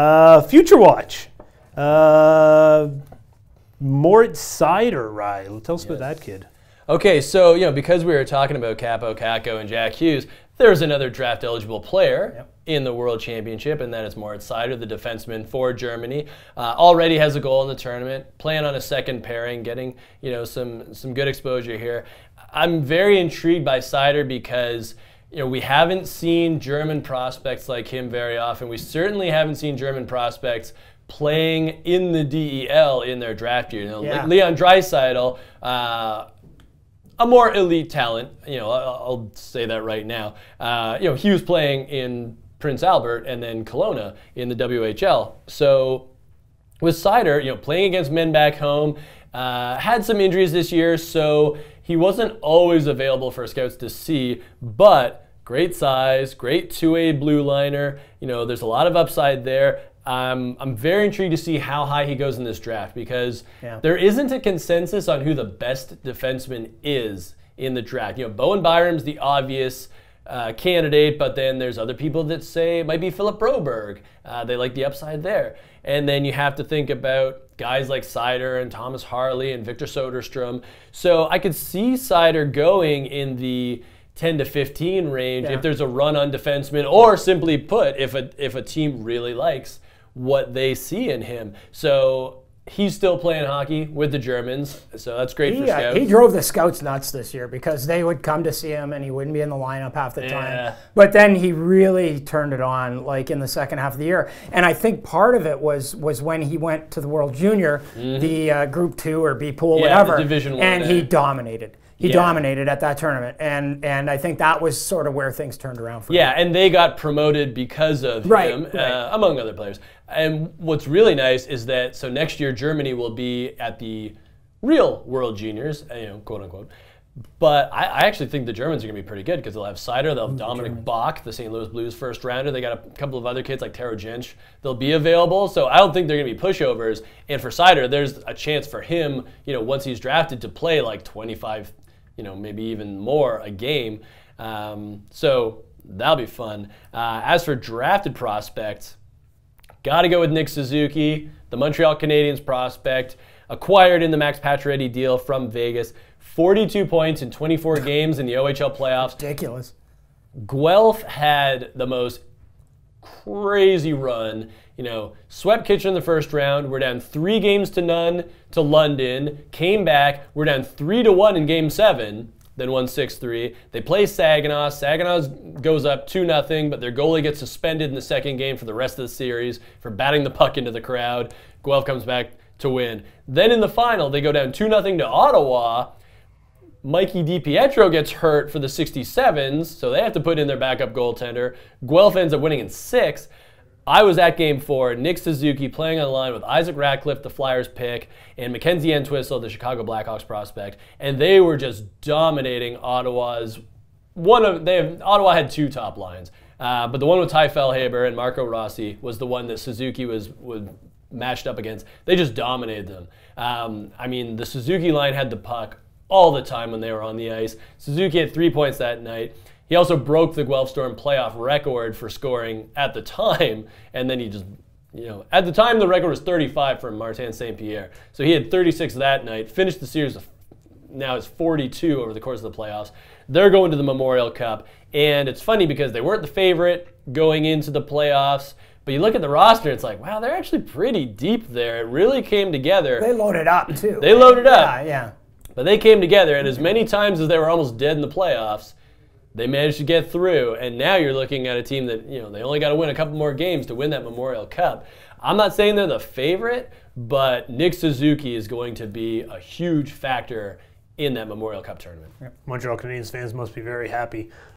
Uh, Future Watch. Uh, Moritz Seider, right? Tell us about that kid. Okay, so you know because we were talking about Kaapo Kakko and Jack Hughes, there's another draft eligible player Yep. in the World Championship, and that is Moritz Seider, the defenseman for Germany. Uh, already has a goal in the tournament, playing on a second pairing, getting you know some some good exposure here. I'm very intrigued by Seider because you know we haven't seen German prospects like him very often. We certainly haven't seen German prospects playing in the DEL in their draft year. You know, Yeah. Leon Draisaitl. Uh, a more elite talent. You know, I'll, I'll say that right now. Uh, you know, he was playing in Prince Albert and then Kelowna in the WHL. So with Seider, you know, playing against men back home, uh, had some injuries this year, so he wasn't always available for scouts to see, but great size, great two-way blue liner. You know, there's a lot of upside there. Um, I'm very intrigued to see how high he goes in this draft because Yeah. there isn't a consensus on who the best defenseman is in the draft. You know, Bowen Byram's the obvious uh, candidate, but then there's other people that say it might be Philip Broberg. Uh, they like the upside there. And then you have to think about guys like Seider and Thomas Harley and Victor Soderstrom. So I could see Seider going in the 10 to 15 range Yeah. if there's a run on defenseman, or simply put, if a, if a team really likes what they see in him. So he's still playing hockey with the Germans, so that's great for He, uh, he drove the scouts nuts this year because they would come to see him and he wouldn't be in the lineup half the Yeah. time. But then he really turned it on like in the second half of the year. And I think part of it was was when he went to the World Junior, the uh, Group Two or B pool, Mm-hmm. Yeah, whatever, Division One, and he dominated. He Yeah. dominated at that tournament, and and I think that was sort of where things turned around for him. Yeah, and they got promoted because of Right, him, right. Uh, among other players. And what's really nice is that so next year Germany will be at the real World Juniors, uh, you know, quote unquote. But I, I actually think the Germans are going to be pretty good because they'll have Seider, they'll have Dominik Bokk, the St. Louis Blues first rounder. They got a couple of other kids like Taro Jentzsch. They'll be available. So I don't think they're going to be pushovers. And for Seider, there's a chance for him, you know, once he's drafted to play like 25, you know, maybe even more a game. Um, so that'll be fun. Uh, as for drafted prospects, got to go with Nick Suzuki, the Montreal Canadiens prospect, acquired in the Max Pacioretty deal from Vegas. 42 points in 24 games in the OHL playoffs. ridiculous. Guelph had the most crazy run. You know, swept Kitchen in the first round. We're down three games to none to London. Came back. We're down three to one in game seven. Then won 6 3. They play Saginaw. Saginaw goes up 2 0, but their goalie gets suspended in the second game for the rest of the series for batting the puck into the crowd. Guelph comes back to win. Then in the final, they go down 2 0 to Ottawa. Mikey DiPietro gets hurt for the 67s, so they have to put in their backup goaltender. Guelph ends up winning in six. I was at game four, Nick Suzuki playing on the line with Isaac Ratcliffe, the Flyers pick, and Mackenzie Entwistle, the Chicago Blackhawks prospect, and they were just dominating Ottawa's one of they have Ottawa had two top lines, uh, but the one with Tye Felhaber and Marco Rossi was the one that Suzuki was was matched up against. They just dominated them. Um, I mean, the Suzuki line had the puck all the time when they were on the ice. Suzuki had three points that night. He also broke the Guelph Storm playoff record for scoring at the time, and then he just you know, at the time the record was 35 for Martin St. Pierre. So he had 36 that night, finished the series now it's 42 over the course of the playoffs. They're going to the Memorial Cup, and it's funny because they weren't the favorite going into the playoffs. But you look at the roster, it's like, wow, they're actually pretty deep there. It really came together. They loaded up too. They loaded up. Yeah, yeah. But they came together, and as many times as they were almost dead in the playoffs, they managed to get through. And now you're looking at a team that, you know, they only got to win a couple more games to win that Memorial Cup. I'm not saying they're the favorite, but Nick Suzuki is going to be a huge factor in that Memorial Cup tournament. Montreal Canadiens fans must be very happy.